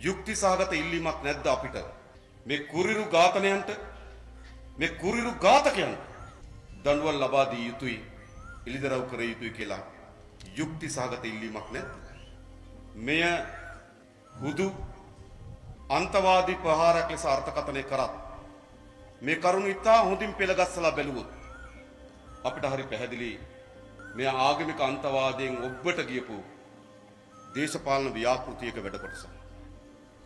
යුක්ති සහගත ඉල්ලීමක් නැද්ද අපිට මේ කුරිරු ඝාතනයන්ට මේ කුරිරු ඝාතකයන්ට දඬුවම් ලබා දී යුතුයි ඉලිදරව් කර යුතුයි කියලා යුක්ති සහගත ඉල්ලීමක් නැද්ද මෙය හුදු අන්තවාදී ප්‍රහාරයක් ලෙස අර්ථකථනය කරත් මේ කරුණ ඉතා හොඳින් පෙළගස්සලා බැලුවොත් අපිට හරි පැහැදිලි මේ ආගමික අන්තවාදයෙන් ඔබ්බට ගියපු දේශපාලන ව්‍යාපෘතියක වැඩ කොටස.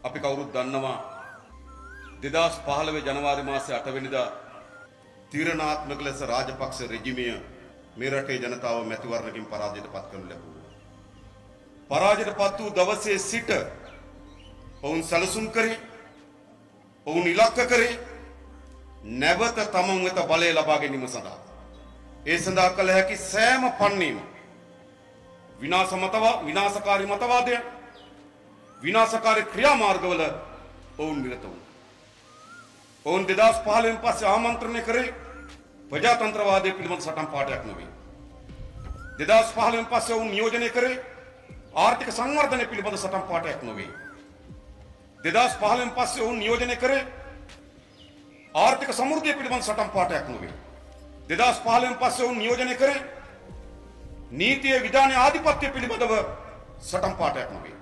අපි කවුරුත් දන්නවා දෙදස් පහළව ජනවාරි මාසය අටවෙනිදා තීරණාත්මක ලෙස රාජපක්ෂ රෙජිමිය මේ රටේ ජනතාව මැතිවරණකින් පරාජයට පත් කරනු ලැබුවා. පරාජයට පත් වූ දවසේ සිට ඔවුන් සැලසුම් කරේ ඔවුන් ඉලක්ක කරේ නැවත තමන් වෙත බලය ලබා ගැනීම සඳහා. ඒ සඳහා කළ හැකි සෑම පන්නීම විනාශ මතවා විනාශකාරී මතවාදය විනාශකාරී ක්‍රියාමාර්ගවල ඔවුන් නිරත වුණා. ඔවුන් 2015 පස්සේ ආමන්ත්‍රණය කරේ ප්‍රජාතන්ත්‍රවාදය පිළිබඳ සටන් පාඨයක් නෙවෙයි. 2015 පස්සේ ඔවුන් නියෝජනය කරේ ආර්ථික සංවර්ධනය පිළිබඳ සටන් පාඨයක් නෙවෙයි. 2015 පස්සේ ඔවුන් නියෝජනය කරේ ආර්ථික සමෘද්ධිය පිළිබඳ සටන් පාඨයක් නෙවෙයි. 2015 පස්සේ ඔවුන් නියෝජනය කරේ නීතිය විධානය ආධිපත්‍ය පිළිබඳව සටන් පාඨයක් නෙවෙයි.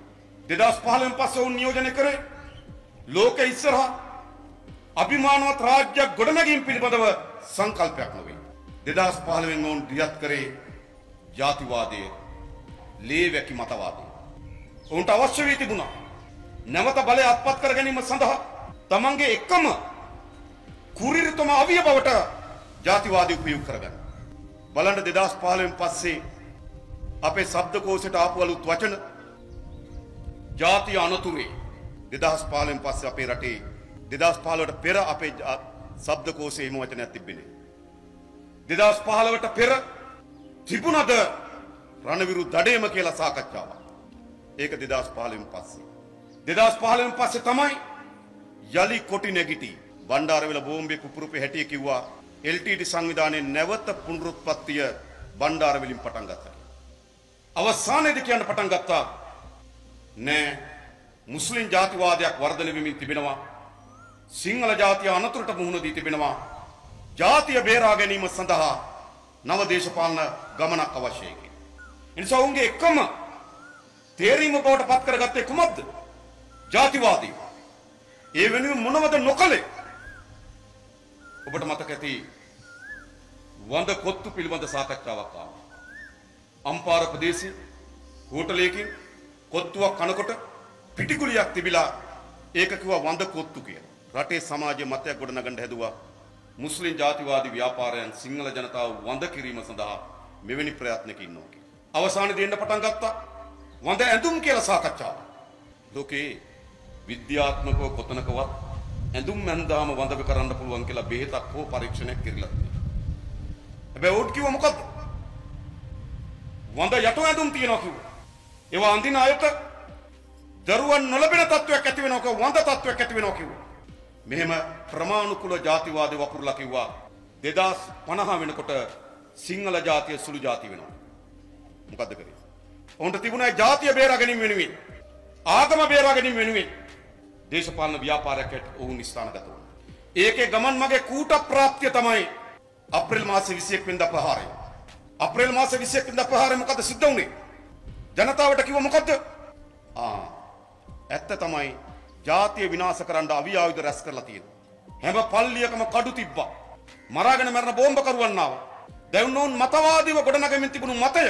2015 පස්සේ ඔවුන් නියෝජනය කරේ ලෝක ඉස්සරහා අභිමානවත් රාජ්‍යයක් ගොඩනැගීම පිළිබඳව සංකල්පයක් නෙවෙයි. 2015 ඔවුන් දියත් කරේ ජාතිවාදයේ ලේවැකි මතවාදය. ඔවුන්ට අවශ්‍ය වී තිබුණා. නැවත බලය අත්පත් කර ගැනීම සඳහා තමන්ගේ එකම කුරිරුතම අවිය බවට ජාතිවාදී උපයෝග කරගන්න. බලන්න 2015 පස්සේ අපේ ශබ්දකෝෂයට ආපු අලුත් වචන ජාතිය අනතුරේ 2015 පස්සේ අපේ රටේ 2015ට පෙර අපේ ශබ්දකෝෂයේ එහෙම වචනයක් තිබෙන්නේ. 2015ට පෙර තිබුණද රණවිරු දඩේම කියලා සාකච්ඡාවක්. ඒක 2015 පස්සේ. 2015 පස්සේ තමයි යලි කොටි නැගිටි බණ්ඩාරවෙල බෝම්බේ පුපුරුපේ හැටිය කිව්වා LTT සංවිධානයේ නැවත පුනරුත්පත්තිය බණ්ඩාරවෙලින් පටන් ගත්තා. අවසානයේදී කියන්න පටන් ගත්තා නෑ මුස්ලිම් ජාතිවාදයක් වර්ධනය වෙමින් තිබෙනවා. සිංහල ජාතිය අනතුරට මුහුණ දී තිබෙනවා. ජාතිය බේරා ගැනීම සඳහා නව දේශපාලන ගමනක් අවශ්‍යයි කියලා. එනිසා ඔවුන්ගේ එකම තේරීම බවට පත් කරගත්තේ කුමක්ද? ජාතිවාදී. ඒ වෙනුවෙන් මොනවද නොකළේ? ඔබට මතක ඇති වඳ කොත්තු පිළිබඳ සාකච්ඡාවක් ආවා. අම්පාර ප්‍රදේශයේ හෝටලයකින් කොත්තුවක් කනකොට පිටිකුලියක් තිබිලා ඒක කිව්වා වඳ කොත්තු කියලා. රටේ සමාජයේ මතයක් ගොඩනගන්න හැදුවා. මුස්ලිම් ජාතිවාදී ව්‍යාපාරයන් සිංහල ජනතාව වඳ කිරීම සඳහා මෙවැනි ප්‍රයත්නක ඉන්නවා කියලා. අවසානයේදී එන්න පටන් ගත්තා වඳ ඇඳුම් කියලා සාකච්ඡාවක්. ලෝකේ විද්‍යාත්මකව කොතනකවත් ඇඳුම් ඇඳාම වඳ කරන්න පුළුවන් කියලා බෙහෙතක් හෝ පරීක්ෂණයක් කරලා තියෙනවා. හැබැයි උඩ් කිව්ව මොකද්ද? වඳ යට ඇඳුම් තියනවා කිව්වා. ඒවා අඳින අයට දරුවන් නොලබෙන තත්වයක් ඇති වෙනවා කිව්වා වඳ තත්වයක් ඇති වෙනවා කිව්වා. මෙහෙම ප්‍රමාණිකුල ජාතිවාදී වපුරලා කිව්වා 2050 වෙනකොට සිංහල ජාතිය සුළු ජාතිය වෙනවා. මොකද්ද කරේ? ඔවුන්ට තිබුණා ජාතිය බේරා ගැනීම වෙනුවෙන් ආගම බේරා ගැනීම වෙනුවෙන් දේශපාලන ව්‍යාපාරයකට ඔවුන් ස්ථානගත වුණා. ඒකේ ගමන් මගේ කූට ප්‍රාප්තිය තමයි අප්‍රේල් මාසේ 21 වෙනිදා ප්‍රහාරය. අප්‍රේල් මාසේ 21 වෙනිදා ප්‍රහාරය මොකද සිද්ධ වුනේ? ජනතාවට කිව්ව මොකද්ද? ආ ඇත්ත තමයි ජාතිය විනාශ කරන්න අවි ආයුධ රැස් කරලා තියෙනවා. හැම පල්ලියකම කඩු තිබ්බා. මරාගෙන මරන බෝම්බකරුවන් ආවා. දැන් උන් මතවාදීව ගොඩනගමින් තිබුණු මතය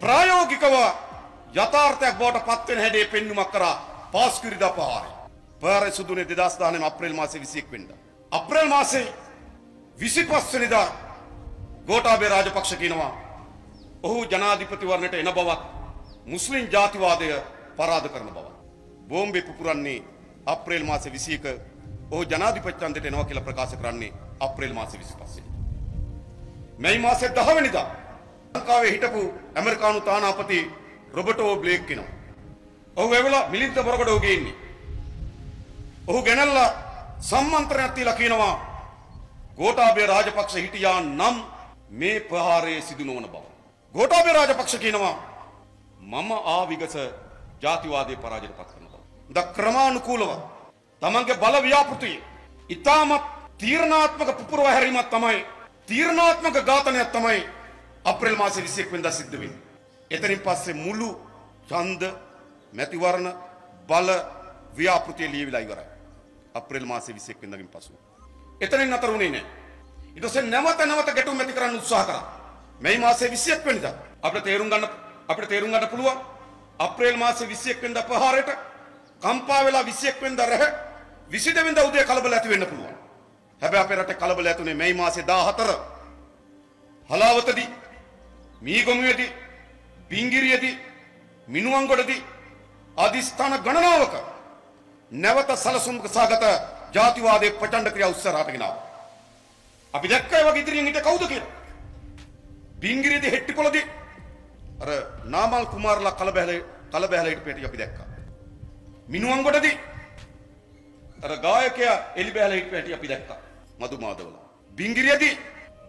ප්‍රායෝගිකව යථාර්ථයක් බවට පත් වෙන හැඩේ පෙන්නුමක් කරා පාස්කිරිදා ප්‍රහාරය. ප්‍රහාරය සුදුනේ 2019 අප්‍රේල් මාසේ 21 වෙනිදා. අප්‍රේල් මාසේ 25 වෙනිදා ගෝඨාභය රාජපක්ෂ කියනවා ඔහු ජනාධිපතිවරණයට එන බවත් මුස්ලිම් ජාතිවාදය පරාද කරන බව. බෝම්බේ පුපුරන්නේ අප්‍රේල් මාසේ 21 ඔහු ජනාධිපති ඡන්දයට එනවා කියලා ප්‍රකාශ කරන්නේ අප්‍රේල් මාසේ 25 වෙනිදා. මැයි මාසේ 10 වෙනිදා ලංකාවේ හිටපු ඇමරිකානු තානාපති රොබටෝ බ්ලේක් කෙනා. ඔහු ඇවිල්ලා මිලින්ද බොරකඩෝ ගේන්නේ. ඔහු ගැනල්ලා සම්මන්ත්‍රණයක් තියලා කියනවා ගෝඨාභය රාජපක්ෂ හිටියා නම් මේ ප්‍රහාරයේ සිදු නොවන බව. ගෝඨාභය රාජපක්ෂ කියනවා මම ආවිගස ජාතිවාදයේ පරාජයට පත් කරන බව. ද ක්‍රමානුකූලව තමන්ගේ බල ව්‍යාපෘතිය ඉතාමත් තීරණාත්මක පුපුරව හැරීමක් තමයි තීරණාත්මක ඝාතනයක් තමයි අප්‍රේල් මාසේ 21 වෙනිදා සිද්ධ වෙන්නේ. එතනින් පස්සේ මුළු ඡන්ද මැතිවරණ බල ව්‍යාපෘතිය ලියවිලා ඉවරයි. අප්‍රේල් මාසේ 21 වෙනිදාකින් පසු. එතනින් නතර වුණේ නැහැ. ඊට පස්සේ නැවත නැවත ගැටුම් ඇති කරන්න උත්සාහ කරා. මේ මාසේ 21 වෙනිදා අපිට තේරුම් ගන්න අපිට තේරුම් ගන්න පුළුවන් අප්‍රේල් මාසේ 21 වෙනිදා ප්‍රහාරයට කම්පා වෙලා 21 වෙනිදා රැහ 22 වෙනිදා උදේ කලබල ඇති වෙන්න පුළුවන්. හැබැයි අපේ රටේ කලබල ඇතුනේ මේ මාසේ 14 හලාවතදී මීගොමුවේදී පිංගිරියේදී මිනුවන්ගොඩදී අධිස්ථාන ගණනාවක නැවත සලසුම් සාගත ජාතිවාදයේ ප්‍රචණ්ඩ ක්‍රියා උත්සාහයට ගෙනාවා. අපි දැක්කා ඒ වගේ ඉදිරියෙන් හිට කවුද කියලා. පිංගිරියේදී හෙට්ටිපොළදී අර නාමල් කුමාරලා කලබැහැල කලබැහැල හිටපේටි අපි දැක්කා. මිනුවන්ගොඩදී අර ගායකයා එලිබැහැල හිටපේටි අපි දැක්කා. මధు මාදවල. බිංගිරියේදී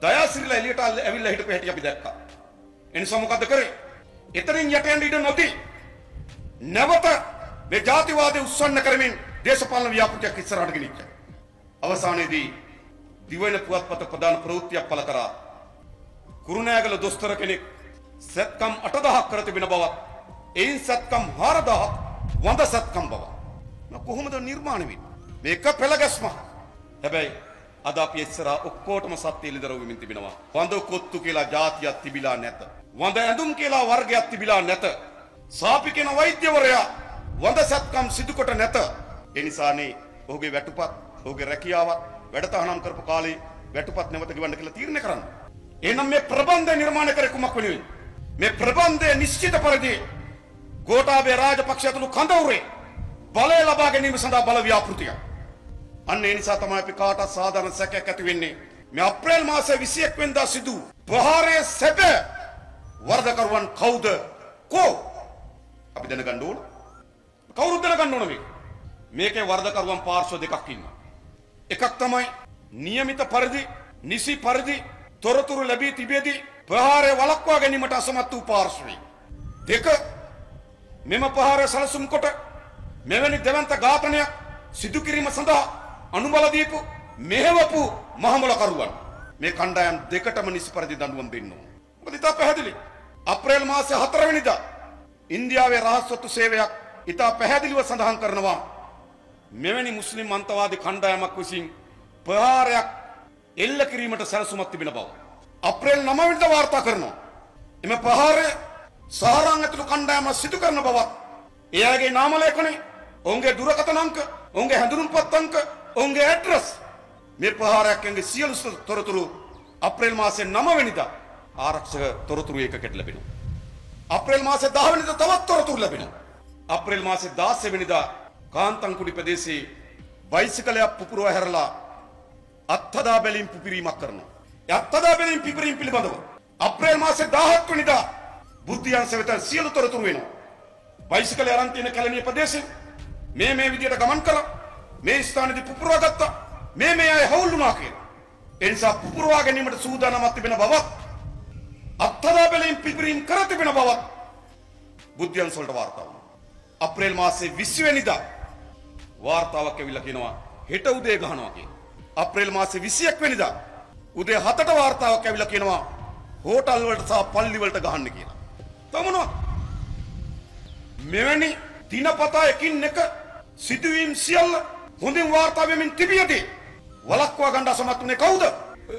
දයාසිරිලා එළියට ඇවිල්ලා හිටපු හැටි අපි දැක්කා. එනිසා මොකද කරේ? එතනින් යට යන්න ඉඩ නොදී නැවත මේ ජාතිවාදය උස්සන්න කරමින් දේශපාලන ව්‍යාපෘතියක් ඉස්සරහට ගෙනිච්චා. අවසානයේදී දිවයින පුවත්පත ප්‍රධාන ප්‍රවෘත්තියක් පළ කරා. කුරුණෑගල දොස්තර කෙනෙක් සැත්කම් 8000ක් කර තිබෙන බවත් එයින් සැත්කම් 4000ක් වඳ සැත්කම් බව. කොහොමද නිර්මාණය වෙන්නේ? මේක පෙළ ගැස්මක්. හැබැයි අද අපි ඉස්සරහා ඔක්කොටම සත්‍ය එළිදරව් වෙමින් තිබෙනවා. වඳ කොත්තු කියලා જાතියක් තිබිලා නැත. වඳ ඇඳුම් කියලා වර්ගයක් තිබිලා නැත. සාපි කියන වෛද්‍යවරයා වඳ සත්කම් සිදු කොට නැත. ඒ නිසානේ ඔහුගේ වැටුපත්, ඔහුගේ රැකියාවත් වැඩ තහනම් කරපු කාලේ වැටුපත් නැවත ගෙවන්න කියලා තීරණය කරන්න. එහෙනම් මේ ප්‍රබන්ධය නිර්මාණය කරේ කුමක් වෙනුවෙන්? මේ ප්‍රබන්ධය නිශ්චිත පරිදි ගෝඨාභය රාජපක්ෂ ඇතුළු කඳවුරේ බලය ලබා ගැනීම සඳහා බල ව්‍යාපෘතියක්. අන්න ඒ නිසා තමයි අපි කාටත් සාධාරණ සැකයක් ඇති වෙන්නේ. මේ අප්‍රේල් මාසයේ 21 වෙනිදා සිදු ප්‍රහාරයේ සැබෑ වර්ධකරුවන් කවුද? කෝ? අපි දැනගන්න ඕන. කවුරුද දැනගන්න ඕන මේක? මේකේ වර්ධකරුවන් පාර්ශ්ව දෙකක් ඉන්නවා. එකක් තමයි નિયમિત පරිදි, නිසි පරිදි තොරතුරු ලැබී තිබෙදී ප්‍රහාරය වළක්වා ගැනීමට අසමත් වූ පාර්ශ්වය. දෙක මෙම ප්‍රහාරය සැලසුම් කොට මෙවැනි දෙවන්ත ඝාතනයක් සිදු කිරීම සඳහා අනුබල දීපු මෙහෙවපු මහමුලකරුවන් මේ කණ්ඩායම් දෙකටම නිසි පරිදි දඬුවම් දෙන්න ඕන. මොකද ඉතා පැහැදිලි. අප්‍රේල් මාසයේ 4 වෙනිදා ඉන්දියාවේ රහස්වත්තු සේවයක් ඉතා පැහැදිලිව සඳහන් කරනවා මෙවැනි මුස්ලිම් අන්තවාදී කණ්ඩායමක් විසින් ප්‍රහාරයක් එල්ල කිරීමට සැලසුමක් තිබෙන බව. අප්‍රේල් 9 වෙනිදා වාර්තා කරනවා. එම ප්‍රහාරය සහරාන් ඇතුළු කණ්ඩායම සිදු කරන බවත් එයාගේ නාම ලේඛනය, ඔවුන්ගේ දුරකථන අංක, ඔවුන්ගේ හැඳුනුම්පත් අංක, ඔවුන්ගේ ඇඩ්‍රස් මේ ප්‍රහාරයක් ඇඟේ සියලු තොරතුරු අප්‍රේල් මාසයේ 9 වෙනිදා ආරක්ෂක තොරතුරු ඒකකයට ලැබෙනවා. අප්‍රේල් මාසේ 10 වෙනිදා තවත් තොරතුරු ලැබෙනවා. අප්‍රේල් මාසේ 16 වෙනිදා කාන්තන්කුඩි ප්‍රදේශයේ බයිසිකලයක් පුපුරව හැරලා අත්හදා බැලීම් පිපිරීමක් කරනවා. ඒ අත්හදා බැලීම් පිපිරීම පිළිබඳව අප්‍රේල් මාසේ 17 වෙනිදා බුද්ධියන්ස වෙත සියලු තොරතුරු වෙනවා. බයිසිකලය අරන් තියෙන කැලණිය ප්‍රදේශයේ මේ මේ විදියට ගමන් කරා මේ ස්ථානයේදී පුපුරවා ගත්තා. මේ මේ අය හවුල් වුණා කියලා. ඒ නිසා පුපුරවා ගැනීමට සූදානම්ක් තිබෙන බවක් අත්හදා බැලීම් පිපිරීම කර තිබෙන බවක් බුද්ධියන්ස වලට වාර්තා වුණා. අප්‍රේල් මාසේ 20 වෙනිදා වාර්තාවක් ඇවිල්ලා කියනවා හෙට උදේ ගහනවා කියලා. අප්‍රේල් මාසේ 21 වෙනිදා උදේ 7ට වාර්තාවක් ඇවිල්ලා කියනවා හෝටල් වලට සහ පල්ලි වලට ගහන්න කියලා. තමනවා මෙවැනි දිනපතා එකින් එක සිදුවීම් සියල්ල හොඳින් වාර්තා වෙමින් තිබියදී වළක්වා ගන්න අසමත් වුණේ කවුද?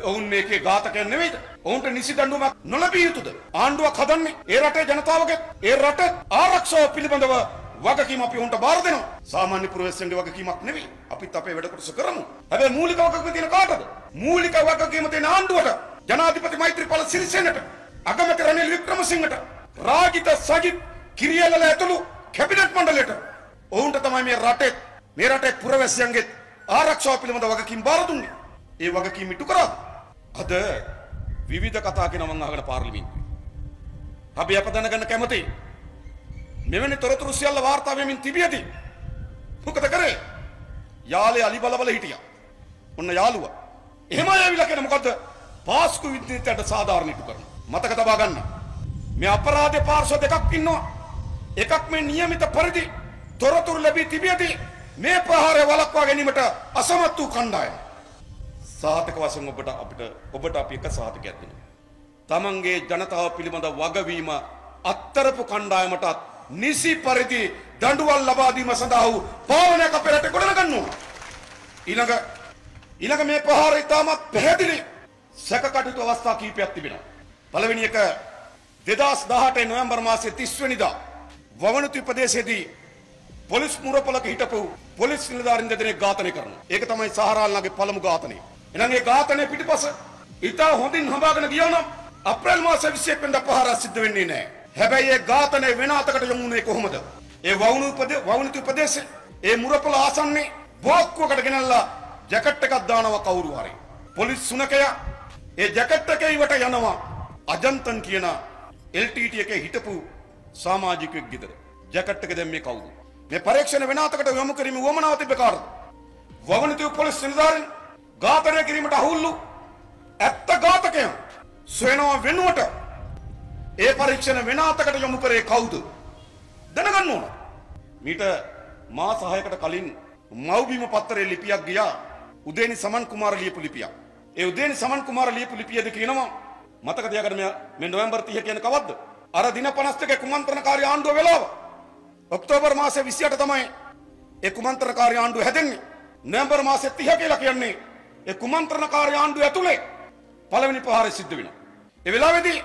ඔවුන් මේකේ ඝාතකයන් නෙවෙයිද? ඔවුන්ට නිසි දඬුවමක් නොලැබිය යුතුද? ආණ්ඩුවක් හදන්නේ ඒ රටේ ජනතාවගේ ඒ රට ආරක්ෂාව පිළිබඳව වගකීම අපි උන්ට බාර දෙනවා. සාමාන්‍ය පුරවැසියන්ගේ වගකීමක් නෙවෙයි. අපිත් අපේ වැඩ කොටස කරමු. හැබැයි මූලික වගකීම තියෙන කාටද? මූලික වගකීම තියෙන ආණ්ඩුවට. ජනාධිපති මෛත්‍රීපාල සිරිසේනට, අගමැති රනිල් වික්‍රමසිංහට, රාජිත සජිත් කිරියල්ල ඇතුළු කැබිනට් මණ්ඩලයට ඔවුන්ට තමයි මේ රටේ මේ රටේ පුරවැසියන්ගේ ආරක්ෂාව පිළිබඳ වගකීම් බාර දුන්නේ. ඒ වගකීම් ඉටු කරා. අද විවිධ කතා කියන මම අහගෙන පාර්ලිමේන්තුවේ. අපි අප දැනගන්න කැමතියි. මෙවැනි තොරතුරු සියල්ල වාර්තා වෙමින් තිබියදී මොකද කරේ? යාලේ අලි බලබල හිටියා. ඔන්න යාළුවා. එහෙම ආවිලා කියන මොකද්ද? පාස්කු විද්‍යාවට සාධාරණ ඉටු කරනවා. මතක තබා ගන්න. මේ අපරාධ පාර්ශ්ව දෙකක් ඉන්නවා. එකක් මේ નિયમિત පරිදි තොරතුරු ලැබී තිබියදී මේ ප්‍රහාරය වළක්වා ගැනීමට අසමත් වූ කණ්ඩායම. සාතක වශයෙන් ඔබට අපිට ඔබට අපි එක සාතකයක් දෙනවා. තමන්ගේ ජනතාව පිළිබඳ වගවීම අත්තරපු කණ්ඩායමටත් නිසි පරිදි දඬුවල් ලබා දීම සඳහා වූ පාලනයක් අපේ රටේ ගොඩනගන්න ඕන. ඊළඟ ඊළඟ මේ ප්‍රහාරය ඉතාමත් පැහැදිලි සැකකටයුතු අවස්ථා කීපයක් තිබෙනවා. පළවෙනි එක 2018 නොවැම්බර් මාසයේ 30 වෙනිදා වවණුතු ප්‍රදේශයේදී පොලිස් මුරපොලක හිටපු පොලිස් නිලධාරීන් දෙදෙනෙක් ඝාතනය කරනවා. ඒක තමයි සහරාල්ලාගේ පළමු ඝාතනය. එහෙනම් ඒ ඝාතනය පිටිපස ඉතා හොඳින් හඹාගෙන ගියා නම් අප්‍රේල් මාසයේ 21 වෙනිදා පහර සිද්ධ වෙන්නේ නැහැ. හැබැයි ඒ ඝාතනය වෙන අතකට යොමු වුණේ කොහොමද? ඒ වවුණු ප්‍රදේශ වවුණු ප්‍රදේශේ ඒ මුරපොල ආසන්නේ බෝක්කුවකට ගෙනල්ලා ජැකට් එකක් දානවා කවුරු හරි. පොලිස් සුනකයා ඒ ජැකට් එකේ ඉවට යනවා අජන්තන් කියන LTT එකේ හිටපු සමාජිකයෙක් ගෙදර. ජැකට් එක දැම්මේ කවුද? මේ පරීක්ෂණ වෙන අතකට යොමු කිරීම වමනාව තිබ්බ කාටද? වවුණු පොලිස් නිලධාරීන් ඝාතනය කිරීමට අහුල්ලු ඇත්ත ඝාතකයන් සොයනවා වෙනුවට ඒ පරීක්ෂණ වෙන අතකට යොමු කරේ කවුද? දැනගන්න ඕන. මීට මාස 6කට කලින් මව්බිම පත්තරේ ලිපියක් ගියා උදේනි සමන් කුමාර ලියපු ලිපියක්. ඒ උදේනි සමන් කුමාර ලියපු ලිපියද කියනවා මතක තියාගන්න මේ මේ නොවැම්බර් 30 කියන කවද්ද? අර දින 52 කුමන්ත්‍රණකාරී ආණ්ඩුව වෙලාව. ඔක්තෝබර් මාසේ 28 තමයි ඒ කුමන්ත්‍රණකාරී ආණ්ඩුව හැදෙන්නේ. නොවැම්බර් මාසේ 30 කියලා කියන්නේ ඒ කුමන්ත්‍රණකාරී ආණ්ඩුව ඇතුලේ පළවෙනි ප්‍රහාරය සිද්ධ වෙනවා. ඒ වෙලාවේදී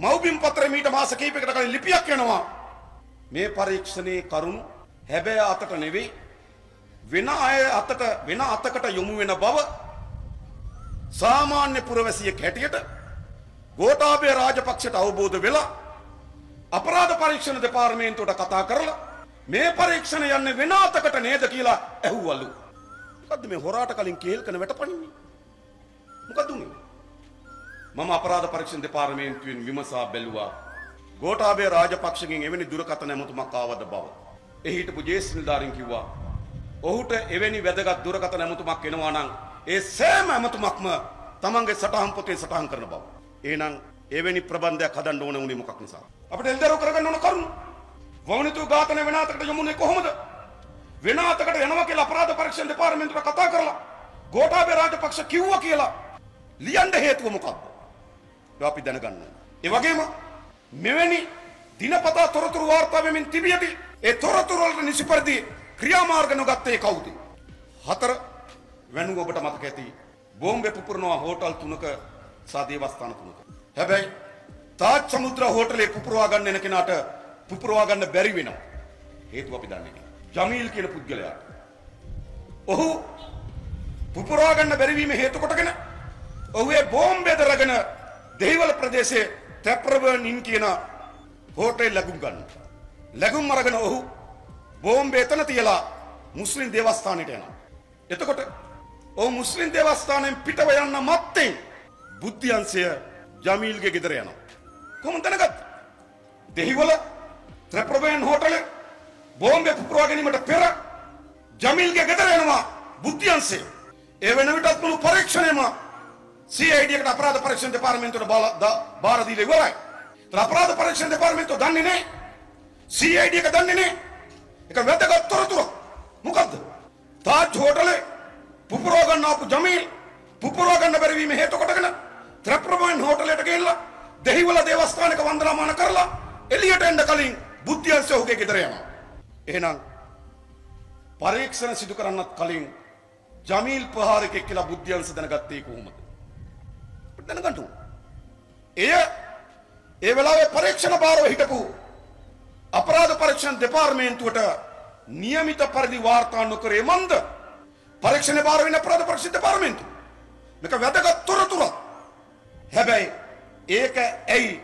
මව්බිම් පත්‍රේ මීට මාස කිහිපයකට කලින් ලිපියක් යනවා. මේ පරීක්ෂණයේ කරුණු හැබැයි අතට නෙවෙයි වෙන අය අතට වෙන අතකට යොමු වෙන බව සාමාන්‍ය පුරවැසියෙක් හැටියට ගෝඨාභය රාජපක්ෂට අවබෝධ වෙලා අපරාධ පරීක්ෂණ දෙපාර්තමේන්තුවට කතා කරලා මේ පරීක්ෂණ යන්නේ වෙන අතකට නේද කියලා ඇහුවලු. මොකද්ද මේ හොරාට කලින් කේල් කරන වැටපන්නේ? මොකද්ද උනේ? මම අපරාධ පරීක්ෂණ දෙපාර්තමේන්තුවෙන් විමසා බැලුවා. ගෝඨාභය රාජපක්ෂගෙන් එවැනි දුරකථන ඇමතුමක් ආවද බව. එහි හිටපු ජේෂ්ඨ නිලධාරීන් කිව්වා ඔහුට එවැනි වැදගත් දුරකථන ඇමතුමක් එනවා නම් ඒ සෑම ඇමතුමක්ම තමන්ගේ සටහන් පොතේ සටහන් කරන බව. එහෙනම් එවැනි ප්‍රබන්ධයක් හදන්න ඕන උනේ මොකක් නිසා? අපිට එල්දරව් කරගන්න ඕන කරුණු. වවුනිතු ඝාතන වෙන අතකට යමුනේ කොහොමද? වෙන අතකට යනවා කියලා අපරාධ පරීක්ෂණ දෙපාර්තමේන්තුවට කතා කරලා ගෝඨාභය රාජපක්ෂ කිව්වා කියලා ලියන්න හේතුව මොකක්ද? ඒක අපි දැනගන්න ඕන. ඒ වගේම මෙවැනි දිනපතා තොරතුරු වාර්තා වෙමින් තිබියදී ඒ තොරතුරු වලට නිසි පරිදි ක්‍රියාමාර්ග නොගත්තේ කවුද? හතර වෙනු ඔබට මතක ඇති බෝම්බේ පුපුරනවා හෝටල් තුනක සහ දේවස්ථාන තුනක. හැබැයි තාජ් සමුද්‍ර හෝටලේ පුපුරවා ගන්න එන කෙනාට පුපුරවා ගන්න බැරි වෙනවා. හේතුව අපි දන්නේ නැහැ. ජමීල් කියන පුද්ගලයා. ඔහු පුපුරවා ගන්න බැරි වීම හේතු කොටගෙන ඔහු ඒ බෝම්බේ දරගෙන දෙහිවල ප්‍රදේශයේ තැප්‍රබර්න් ඉන් කියන හෝටල් ලැබුම් ගන්න. ලැබුම් අරගෙන ඔහු බෝම්බේ එතන තියලා මුස්ලිම් දේවස්ථානයට යනවා. එතකොට ඔහු මුස්ලිම් දේවස්ථානයෙන් පිටව යන්න මත්තෙන් බුද්ධ්‍යංශය ජමීල්ගේ ගෙදර යනවා. කොහොමද දැනගත්තේ? දෙහිවල ත්‍රිප්‍රබේන් හෝටලේ බෝම්බේ පුපුරවා ගැනීමට පෙර ජමීල්ගේ ගෙදර යනවා බුද්ධ්‍යංශය. ඒ වෙන විටත් මුළු පරීක්ෂණයම CID එකට අපරාධ පරීක්ෂණ දෙපාර්තමේන්තුවට බාර දීලා ඉවරයි. ඒතර අපරාධ පරීක්ෂණ දෙපාර්තමේන්තුව දන්නේ නැහැ. CID එක දන්නේ නැහැ. ඒක වැදගත් තොරතුරක්. මොකද්ද? තාජ් හෝටලේ පුපුරව ගන්න ආපු ජමීල් පුපුරව ගන්න බැරි වීම හේතු කොටගෙන ත්‍රිප්‍රමෝයන් හෝටලයට ගිහිල්ලා දෙහිවල දේවස්ථානක වන්දනාමාන කරලා එළියට එන්න කලින් බුද්ධියන්සේ ඔහුගේ ගෙදර යනවා. එහෙනම් පරීක්ෂණ සිදු කරන්නත් කලින් ජමීල් ප්‍රහාරකෙක් කියලා බුද්ධියන්ස දැනගත්තේ කොහොමද? දැනගන්න ඕන. එය ඒ වෙලාවේ පරීක්ෂණ භාරව හිටපු අපරාධ පරීක්ෂණ දෙපාර්තමේන්තුවට નિયમિત පරිදි වාර්තා නොකරේ මන්ද පරීක්ෂණ භාර වෙන අපරාධ පරීක්ෂණ දෙපාර්තමේන්තුව මේක වැදගත් තොරතුරක් හැබැයි ඒක ඇයි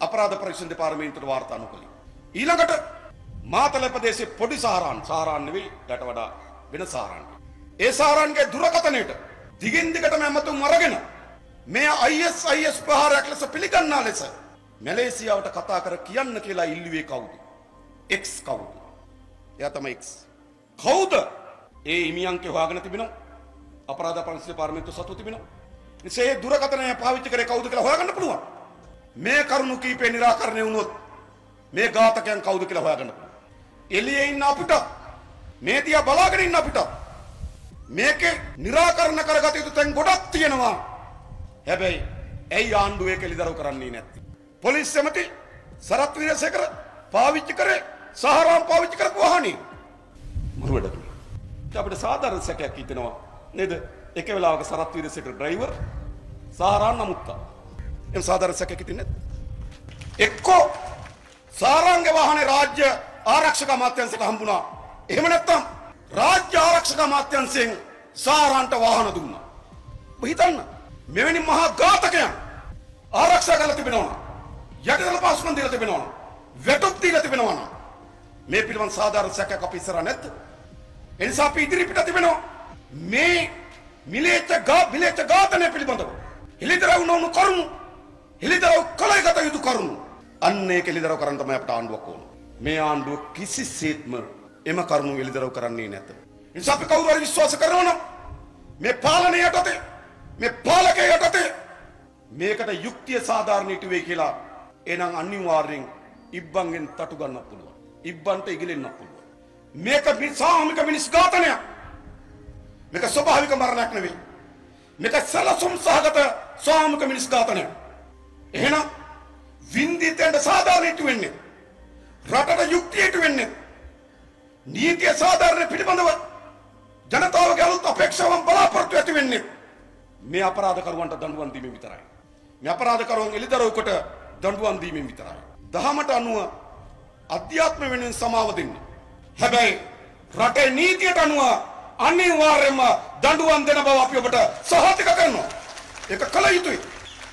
අපරාධ පරීක්ෂණ දෙපාර්තමේන්තුවට වාර්තා නොකළේ ඊළඟට මාතල ප්‍රදේශයේ පොඩි සාරාන් සාරාන් නෙවෙයි ඊට වඩා වෙන සාරාන් ඒ සාරාන්ගේ දුරකථනයට දිගින් දිගටම ඇමතුම් අරගෙන මේ ISIS ප්‍රහාරයක් ලෙස පිළිගන්නා ලෙස මැලේසියාවට කතා කර කියන්න කියලා ඉල්ලුවේ කවුද? X කවුද? එයා තමයි X. කවුද? ඒ හිමියන්ගේ හොයාගෙන තිබෙනවා. අපරාධ පන්සිය පාර්ලිමේන්තුව සතු තිබෙනවා. ඉතින් දුරකථනය පාවිච්චි කරේ කවුද කියලා හොයාගන්න පුළුවන්. මේ කරුණු කීපේ निराකරණය වුණොත් මේ ඝාතකයන් කවුද කියලා හොයාගන්න පුළුවන්. එළියේ ඉන්න අපිට මේ දිහා බලාගෙන ඉන්න අපිට මේකේ निराකරණ කරගත යුතු තැන් ගොඩක් තියෙනවා. හැබැයි ඇයි ආණ්ඩුව ඒක එළිදරව් කරන්නේ නැත්තේ? පොලිස් සැමති සරත් වීරසේකර පාවිච්චි කරේ සහරාම් පාවිච්චි කරපු වාහනේ. මොන වැඩද? අපිට සාධාරණ සැකයක් හිතෙනවා නේද? එක වෙලාවක සරත් වීරසේකර ඩ්‍රයිවර් සහරාම් නමුත්තා. එම් සාධාරණ සැකයක් හිතෙන්නේ නැද්ද? එක්කෝ සාරංග වාහනේ රාජ්‍ය ආරක්ෂක අමාත්‍යංශයට හම්බුණා. එහෙම නැත්නම් රාජ්‍ය ආරක්ෂක අමාත්‍යංශයෙන් සාරාන්ට වාහන දුන්නා. ඔබ හිතන්න මෙවැනි මහා ඝාතකයන් ආරක්ෂා කරලා තිබෙනවා. යටිදල පාසුකම් දීලා තිබෙනවා. වැටුප් දීලා තිබෙනවා. මේ පිළිබඳ සාධාරණ සැකයක් අපි ඉස්සරහ නැද්ද? එනිසා අපි ඉදිරිපිට තිබෙනවා. මේ මිලේච්ඡ ගා මිලේච්ඡ ඝාතනය පිළිබඳව හිලිදරව් නොවුණු කරුණු හිලිදරව් කළයගත යුතු කරුණු අන්න ඒක එළිදරව් කරන්න තමයි අපට ආණ්ඩුවක් ඕන. මේ ආණ්ඩුව කිසිසේත්ම එම කරුණු එළිදරව් කරන්නේ නැත. නිසා අපි කවුරු හරි විශ්වාස කරනවා නම් මේ පාලනය යටතේ මේ පාලකය යටතේ මේකට යුක්තිය සාධාරණීට වෙයි කියලා එහෙනම් අනිවාර්යෙන් ඉබ්බන්ගෙන් තටු ගන්නත් පුළුවන්. ඉබ්බන්ට ඉගිලෙන්නත් පුළුවන්. මේක මි- සාමූහික මිනිස් ඝාතනයක්. මේක ස්වභාවික මරණයක් නෙවෙයි. මේක සැලසුම් සහගත සාමූහික මිනිස් ඝාතනයක්. එහෙනම් වින්දිතෙන්ට සාධාරණීට වෙන්නේ. රටට යුක්තියට වෙන්නේ. නීතිය සාධාරණ පිළිබඳව ජනතාවගේ අලුත් අපේක්ෂාවන් බලාපොරොත්තු ඇති වෙන්නේ මේ අපරාධකරුවන්ට දඬුවම් දීමෙන් විතරයි. මේ අපරාධකරුවන් එළිදරව් කොට දඬුවම් දීමෙන් විතරයි. දහමට අනුව අධ්‍යාත්ම වෙනුවෙන් සමාව දෙන්න. හැබැයි රටේ නීතියට අනුව අනිවාර්යයෙන්ම දඬුවම් දෙන බව අපි ඔබට සහතික කරනවා. ඒක කළ යුතුයි.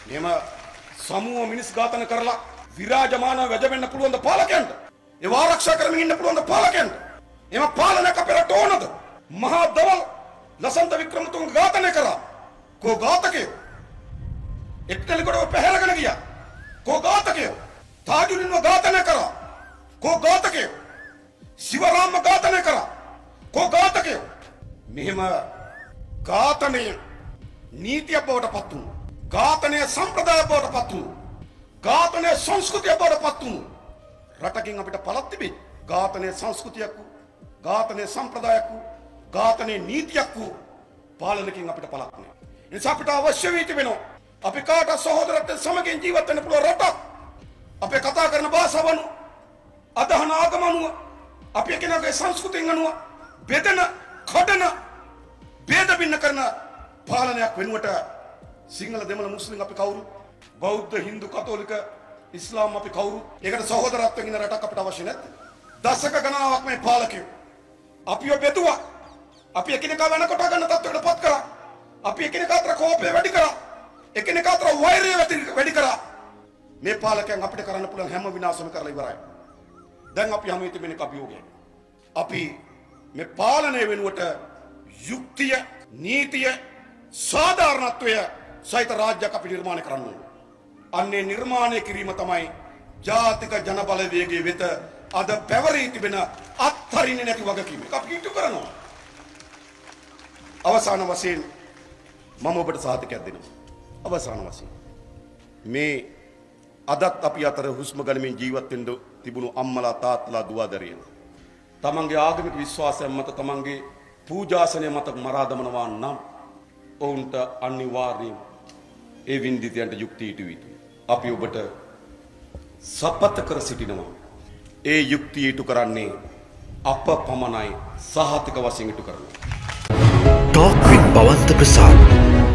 මෙහෙම සමූහ මිනිස් ඝාතන කරලා විරාජමානව වැජවෙන්න පුළුවන් ද පාලකයන්ට? ඒව ආරක්ෂා කරමින් ඉන්න පුළුවන් ද පාලකයන්ට? එම පාලනයක් අපේ රට ඕනද? මහා දවල් ලසන්ත වික්‍රමතුංග ඝාතනය කරා. කෝ ඝාතකයෝ? එක්තලකොටව පැහැරගෙන ගියා. කෝ ඝාතකයෝ? තාජුලින්ව ඝාතනය කරා. කෝ ඝාතකයෝ? සිවරාම්ම ඝාතනය කරා. කෝ ඝාතකයෝ? මෙහෙම ඝාතනය නීතිය බවට පත් වුණා. ඝාතනය සම්ප්‍රදාය බවට පත් වුණා. ඝාතනය සංස්කෘතිය බවට පත් වුණා. රටකින් අපිට පළක් තිබේ. ඝාතනය සංස්කෘතියක් වූ, ඝාතනය සම්ප්‍රදායක් වූ, ඝාතනය නීතියක් වූ පාලනකින් අපිට පළක් නෑ. ඒ නිසා අපිට අවශ්‍ය වී තිබෙනවා. අපි කාට සහෝදරත්වයෙන් සමගින් ජීවත් වෙන්න පුළුවන් රටක්. අපේ කතා කරන භාෂාව අනුව, අදහන ආගම අනුව, අපි එකිනෙකාගේ සංස්කෘතියෙන් අනුව බෙදෙන, කඩන, ભેද බින්න කරන පාලනයක් වෙනුවට සිංහල දෙමළ මුස්ලිම් අපි කවුරු? බෞද්ධ හින්දු කතෝලික ඉස්ලාම් අපි කවුරු? ඒකට සහෝදරත්වයෙන් ඉන්න රටක් අපිට අවශ්‍ය නැද්ද? දශක ගණනාවක් මේ පාලකයෝ. අපිව බෙදුවා. අපි එකිනෙකා වෙන කොට ගන්න තත්ත්වයකට පත් කරා. අපි එකිනෙකා අතර කෝපය වැඩි කරා එකිනෙකා අතර වෛරය වැඩි- වැඩි කරා මේ පාලකයන් අපිට කරන්න පුළුවන් හැම විනාශම කරලා ඉවරයි දැන් අපි හැම තිබෙන එක අභියෝගය අපි මේ පාලනය වෙනුවට යුක්තිය නීතිය සාධාරණත්වය සහිත රාජ්‍යයක් අපි නිර්මාණය කරන්න ඕන. අන්නේ නිර්මාණය කිරීම තමයි ජාතික ජනබලවේගයේ වෙත අද පැවරී තිබෙන අත්හරින්නේ නැති වගකීම. ඒක අපි ඉටු කරනවා. අවසාන වශයෙන් මම ඔබට සාධකයක් දෙනවා. අවසාන වශයෙන් මේ අදත් අපි අතර හුස්ම ගනිමින් ජීවත් වෙන්න තිබුණු අම්මලා තාත්තලා දුවදරියන් තමන්ගේ ආගමික විශ්වාසයන් මත තමන්ගේ පූජාසනය මත මරා දමනවා නම් ඔවුන්ට අනිවාර්යයෙන් ඒ වින්දිතයන්ට යුක්තිය ඉටු යුතුයි. අපි ඔබට සපත කර සිටිනවා. ඒ යුක්තිය ඉටු කරන්නේ අප පමණයි සහතික වශයෙන් ඉටු කරනවා. ටෝක්වින් බවන්ත ප්‍රසාද්.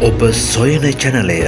ඔබ සොයන චැනලය